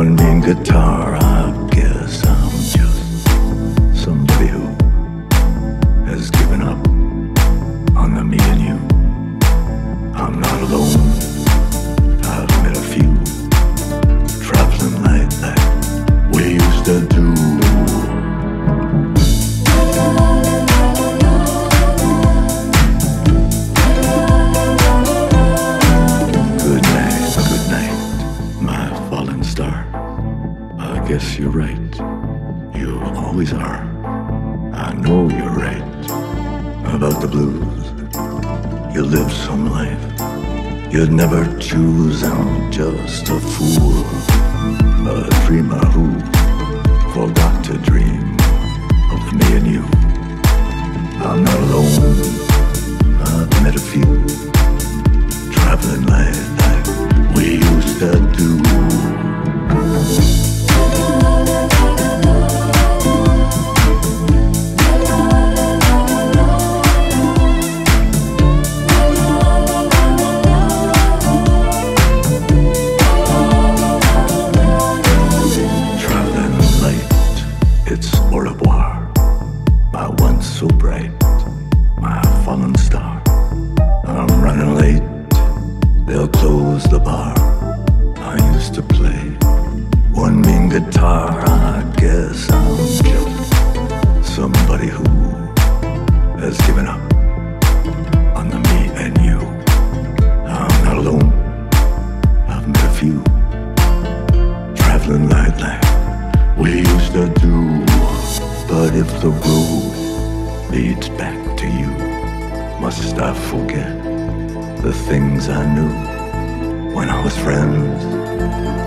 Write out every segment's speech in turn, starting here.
one mean guitar. You always are. I know you're right. About the blues. You live some life. You'd never choose. I'm just a fool. Close the bar. I used to play one mean guitar. I guess I'm just somebody who has given up on the me and you. I'm not alone, I've met a few traveling like we used to do. But if the road leads back to you, must I forget the things I knew when I was friends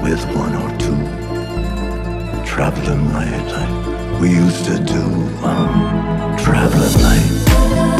with one or two? Traveling light, like we used to do. I'm traveling light.